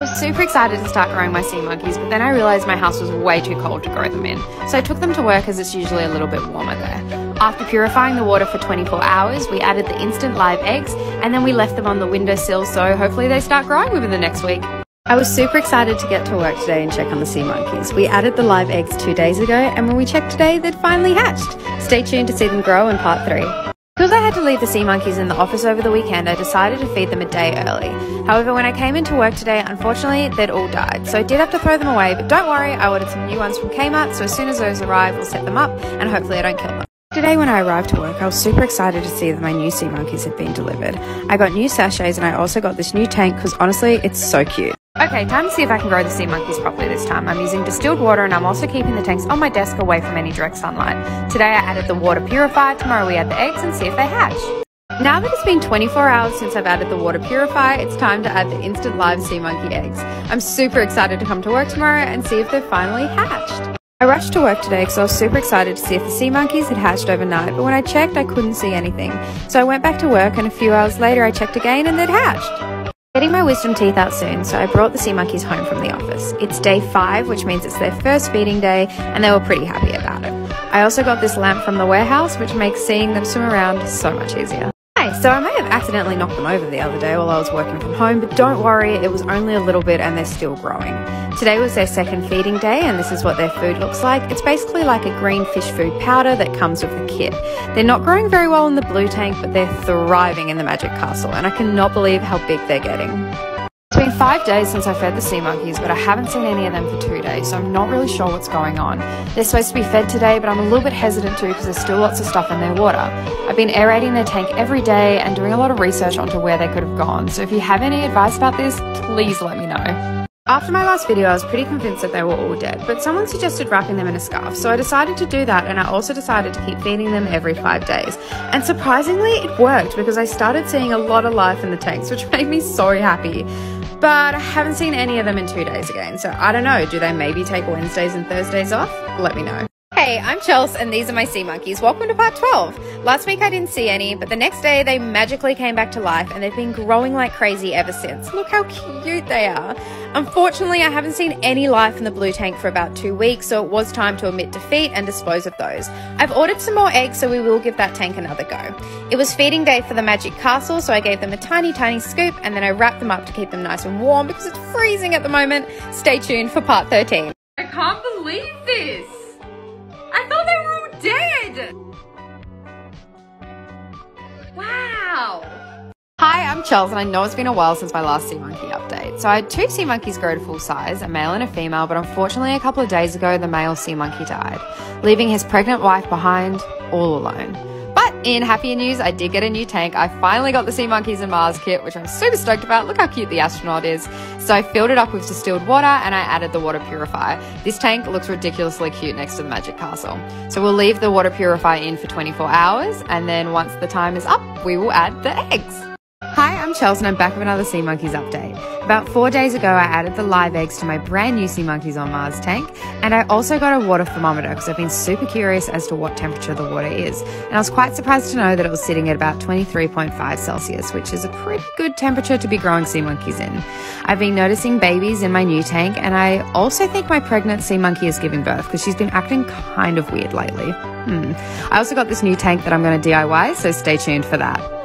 I was super excited to start growing my sea monkeys, but then I realised my house was way too cold to grow them in, so I took them to work as it's usually a little bit warmer there. After purifying the water for 24 hours, we added the instant live eggs, and then we left them on the windowsill so hopefully they start growing within the next week. I was super excited to get to work today and check on the sea monkeys. We added the live eggs two days ago, and when we checked today, they'd finally hatched. Stay tuned to see them grow in part three. Because I had to leave the sea monkeys in the office over the weekend, I decided to feed them a day early. However, when I came into work today, unfortunately, they'd all died, so I did have to throw them away, but don't worry, I ordered some new ones from Kmart, so as soon as those arrive, we'll set them up, and hopefully I don't kill them. Today when I arrived to work, I was super excited to see that my new sea monkeys had been delivered. I got new sachets and I also got this new tank because honestly, it's so cute. Okay, time to see if I can grow the sea monkeys properly this time. I'm using distilled water and I'm also keeping the tanks on my desk away from any direct sunlight. Today I added the water purifier, tomorrow we add the eggs and see if they hatch. Now that it's been 24 hours since I've added the water purifier, it's time to add the instant live sea monkey eggs. I'm super excited to come to work tomorrow and see if they're finally hatched. I rushed to work today because I was super excited to see if the sea monkeys had hatched overnight, but when I checked, I couldn't see anything. So I went back to work and a few hours later I checked again and they'd hatched. Getting my wisdom teeth out soon, so I brought the sea monkeys home from the office. It's day five, which means it's their first feeding day, and they were pretty happy about it. I also got this lamp from the warehouse, which makes seeing them swim around so much easier. So I may have accidentally knocked them over the other day while I was working from home, but don't worry, it was only a little bit and they're still growing. Today was their second feeding day, and this is what their food looks like. It's basically like a green fish food powder that comes with the kit. They're not growing very well in the blue tank, but they're thriving in the Magic Castle, and I cannot believe how big they're getting. It's been five days since I fed the sea monkeys, but I haven't seen any of them for two days, so I'm not really sure what's going on. They're supposed to be fed today, but I'm a little bit hesitant to because there's still lots of stuff in their water. I've been aerating their tank every day and doing a lot of research onto where they could have gone, so if you have any advice about this, please let me know. After my last video, I was pretty convinced that they were all dead, but someone suggested wrapping them in a scarf, so I decided to do that and I also decided to keep feeding them every five days. And surprisingly, it worked because I started seeing a lot of life in the tanks, which made me so happy. But I haven't seen any of them in two days again, so I don't know, do they maybe take Wednesdays and Thursdays off? Let me know. Hey, I'm Chels, and these are my sea monkeys. Welcome to part 12. Last week I didn't see any, but the next day they magically came back to life and they've been growing like crazy ever since. Look how cute they are. Unfortunately, I haven't seen any life in the blue tank for about two weeks, so it was time to admit defeat and dispose of those. I've ordered some more eggs, so we will give that tank another go. It was feeding day for the Magic Castle, so I gave them a tiny, tiny scoop and then I wrapped them up to keep them nice and warm because it's freezing at the moment. Stay tuned for part 13. I can't believe this! I'm Chels, and I know it's been a while since my last sea monkey update. So I had two sea monkeys grow to full size, a male and a female, but unfortunately a couple of days ago the male sea monkey died, leaving his pregnant wife behind all alone. But in happier news, I did get a new tank. I finally got the Sea Monkeys on Mars kit, which I'm super stoked about. Look how cute the astronaut is. So I filled it up with distilled water and I added the water purifier. This tank looks ridiculously cute next to the Magic Castle. So we'll leave the water purifier in for 24 hours and then once the time is up, we will add the eggs. Hi, I'm Chelsea and I'm back with another Sea Monkeys update. About four days ago, I added the live eggs to my brand new Sea Monkeys on Mars tank, and I also got a water thermometer because I've been super curious as to what temperature the water is. And I was quite surprised to know that it was sitting at about 23.5 Celsius, which is a pretty good temperature to be growing sea monkeys in. I've been noticing babies in my new tank, and I also think my pregnant sea monkey is giving birth because she's been acting kind of weird lately. Hmm. I also got this new tank that I'm going to DIY, so stay tuned for that.